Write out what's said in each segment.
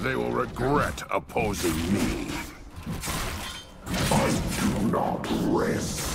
They will regret opposing me. I do not rest.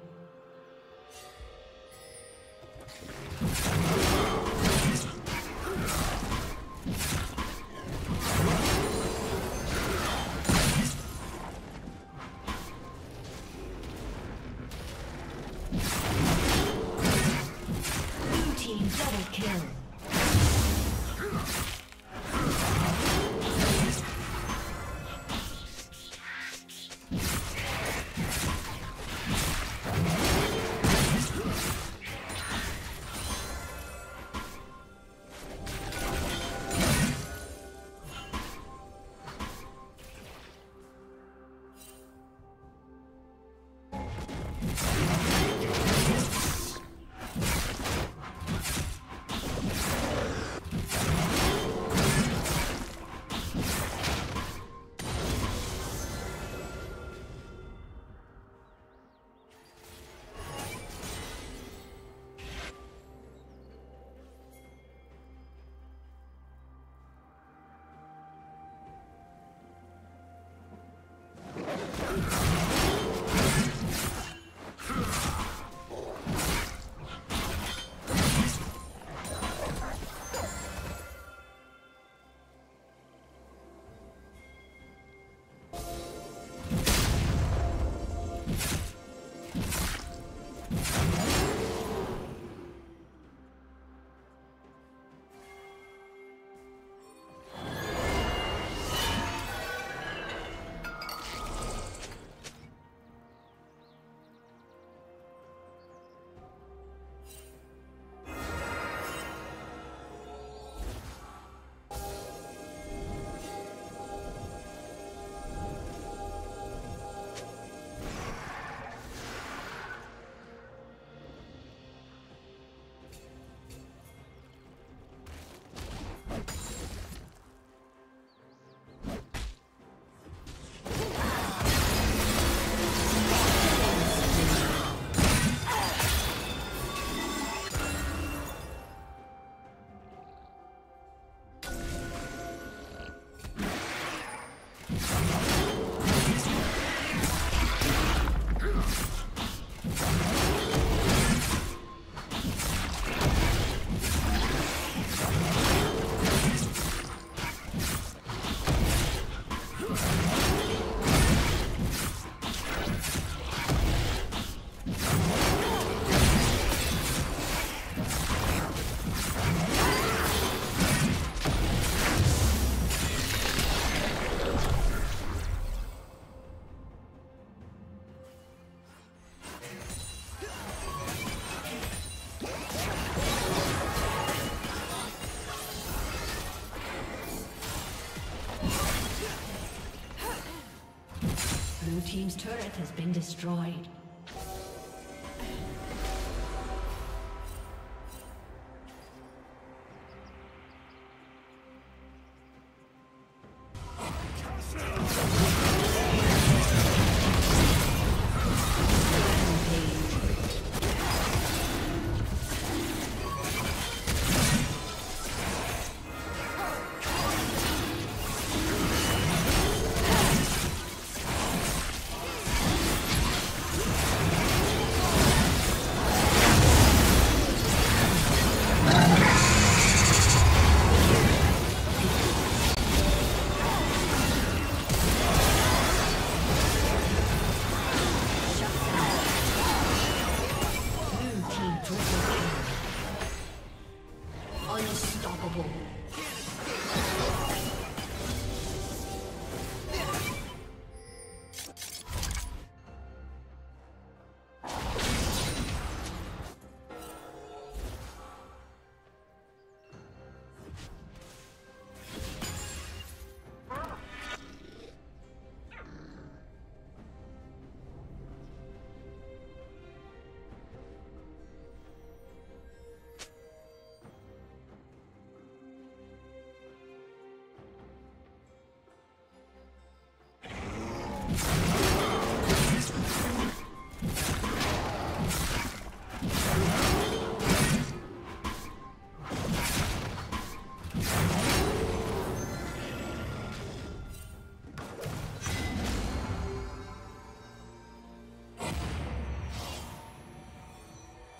Team's turret has been destroyed.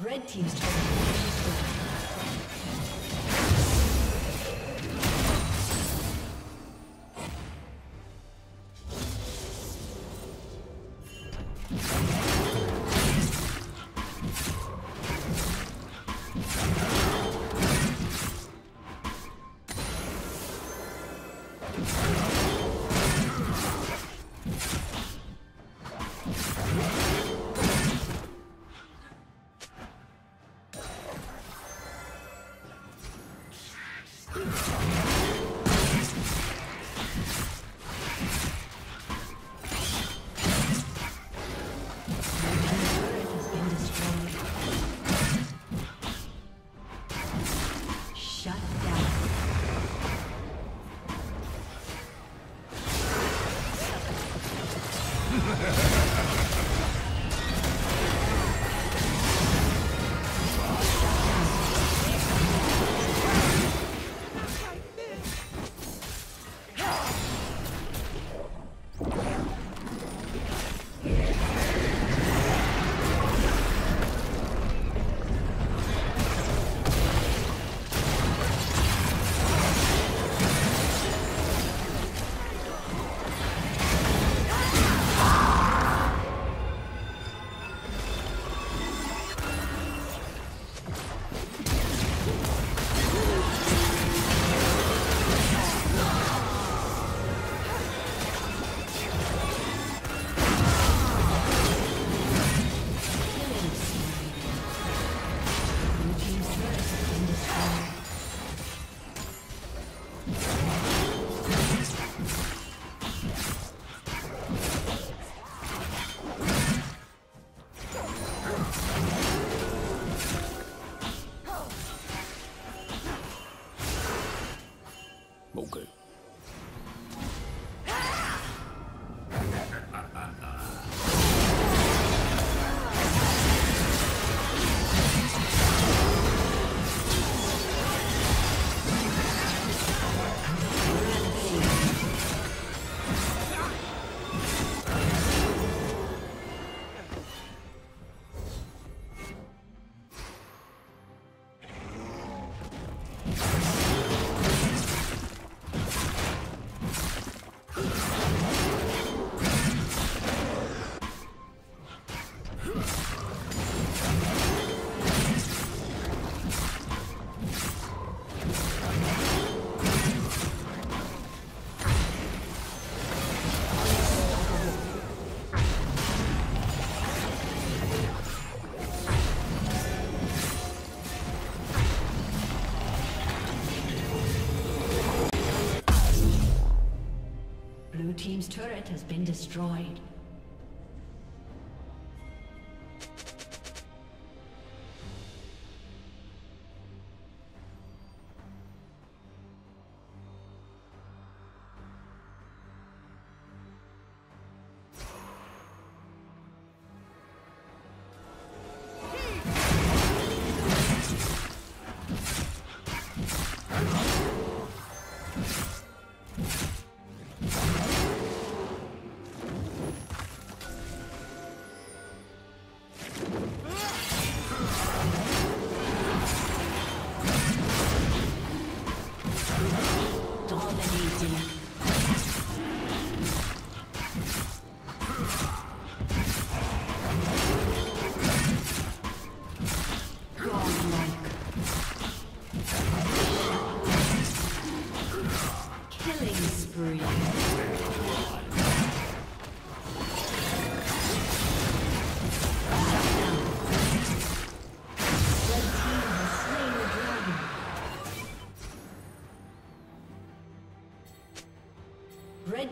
Red Team's turret has destroyed.